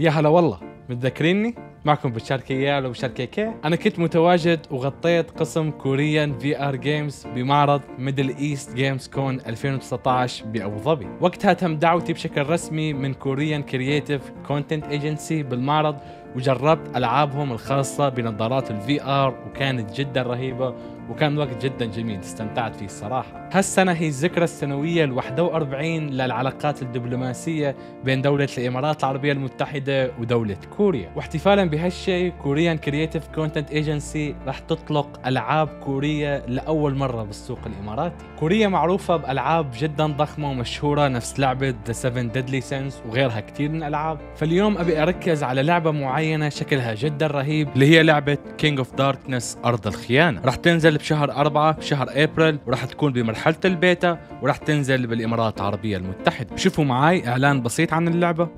يا هلا والله متذكريني؟ معكم بشار كيال وبشار كيكي أنا كنت متواجد وغطيت قسم Korean VR games بمعرض Middle East Games Con 2019 بأبو ظبي وقتها تم دعوتي بشكل رسمي من Korean Creative Content Agency بالمعرض وجربت ألعابهم الخاصة بنظارات ال VR وكانت جدا رهيبة وكان وقت جدا جميل استمتعت فيه الصراحة. هالسنة هي الذكرى السنوية ال 41 للعلاقات الدبلوماسية بين دولة الإمارات العربية المتحدة ودولة كوريا. واحتفالا بهالشيء Korean Creative Content Agency رح تطلق ألعاب كورية لأول مرة بالسوق الإماراتي. كوريا معروفة بألعاب جدا ضخمة ومشهورة نفس لعبة The Seven Deadly Sins وغيرها كتير من الألعاب. فاليوم أبي أركز على لعبة معينة شكلها جدا رهيب اللي هي لعبة King of Darkness أرض الخيانة. رح تنزل بشهر أربعة بشهر أبريل وراح تكون بمرحلة البيتا وراح تنزل بالإمارات العربية المتحدة. شوفوا معي إعلان بسيط عن اللعبة.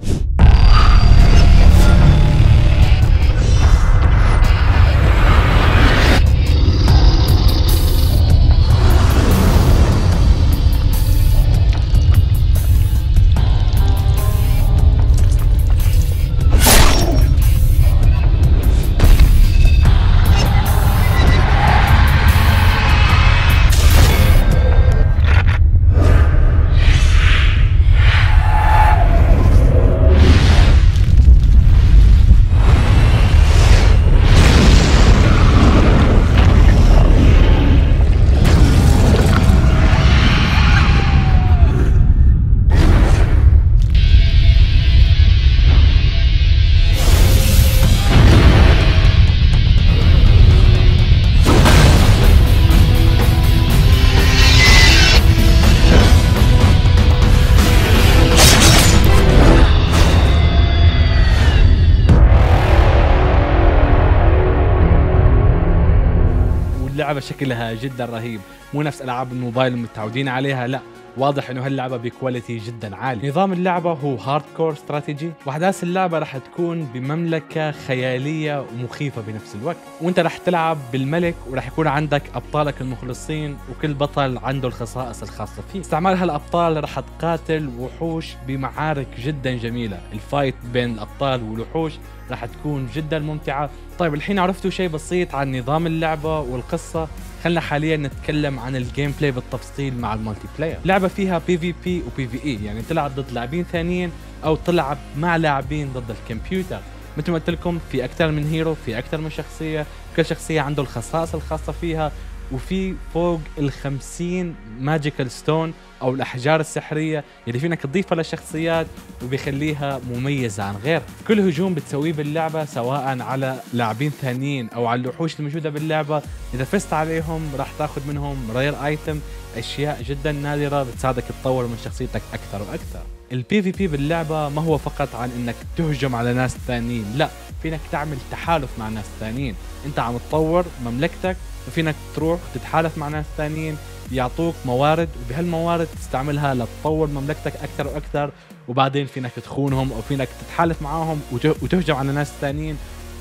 واللعبة شكلها جدا رهيب. مو نفس ألعاب الموبايل المتعودين عليها لا. واضح إنه هاللعبة ب quality جدا عالي. نظام اللعبة هو hardcore strategy وأحداث اللعبة راح تكون بمملكة خيالية ومخيفه بنفس الوقت. وأنت راح تلعب بالملك وراح يكون عندك أبطالك المخلصين وكل بطل عنده الخصائص الخاصة فيه. استعمال هالأبطال راح تقاتل وحوش بمعارك جدا جميلة. ال fight بين الأبطال والوحوش راح تكون جدا ممتعة. طيب الحين عرفتوا شيء بسيط عن نظام اللعبة والقصة؟ خلنا حاليا نتكلم عن ال gameplay بالتفصيل مع ال multiplayer. لعبة فيها PvP و PvE يعني تلعب ضد لاعبين ثانيين أو تلعب مع لاعبين ضد الكمبيوتر. مثل ما قلت لكم في أكثر من hero في أكثر من شخصية. كل شخصية عنده الخصائص الخاصة فيها. وفي فوق ال 50 magical stone أو الأحجار السحرية اللي فينك تضيفها للشخصيات وبيخليها مميزة عن غير كل هجوم بتسويه باللعبة سواء على لاعبين ثانيين أو على الوحوش الموجودة باللعبة. إذا فزت عليهم راح تاخذ منهم rare item أشياء جدا نادرة بتساعدك تطور من شخصيتك أكثر وأكثر. ال PvP باللعبة ما هو فقط عن إنك تهجم على ناس ثانيين لا فينك تعمل تحالف مع ناس ثانيين. أنت عم تطور مملكتك وفينك تروح تتحالف مع ناس ثانيين يعطوك موارد وبهالموارد تستعملها لتطور مملكتك أكثر وأكثر وبعدين فينك تخونهم أو فينك تتحالف معاهم وتهجم على ناس ثانيين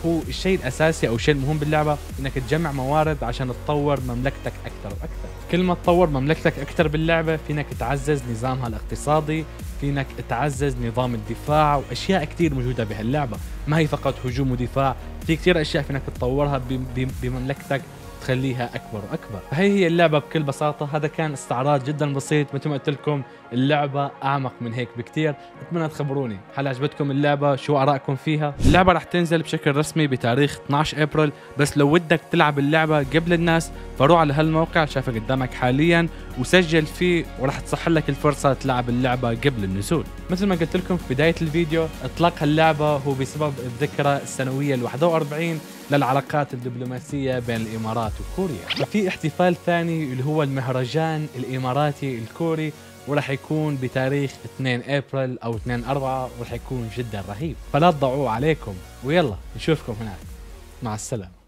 هو الشيء الأساسي أو الشيء المهم باللعبة إنك تجمع موارد عشان تطور مملكتك أكثر وأكثر. كل ما تطور مملكتك أكثر باللعبة فينك تعزز نظامها الاقتصادي فينك تعزز نظام الدفاع وأشياء كثير موجودة بهاللعبة. ما هي فقط هجوم ودفاع في كثير أشياء فينك تطورها بمملكتك. تخليها أكبر وأكبر. فهي هي اللعبة بكل بساطة. هذا كان استعراض جدا بسيط. مثل ما قلت لكم اللعبة أعمق من هيك بكثير أتمنى تخبروني هل عجبتكم اللعبة شو آرائكم فيها. اللعبة رح تنزل بشكل رسمي بتاريخ 12 إبريل. بس لو ودك تلعب اللعبة قبل الناس فروح على هالموقع شايفه قدامك حاليا وسجل فيه وراح تصح لك الفرصة تلعب اللعبة قبل النزول. مثل ما قلت لكم في بداية الفيديو إطلاق هاللعبة هو بسبب الذكرى السنوية ال 41 للعلاقات الدبلوماسية بين الإمارات وكوريا. وفي احتفال ثاني اللي هو المهرجان الإماراتي الكوري وراح يكون بتاريخ 2 إبريل أو 2 4 وراح يكون جدا رهيب. فلا تضعوه عليكم. ويلا نشوفكم هناك. مع السلامة.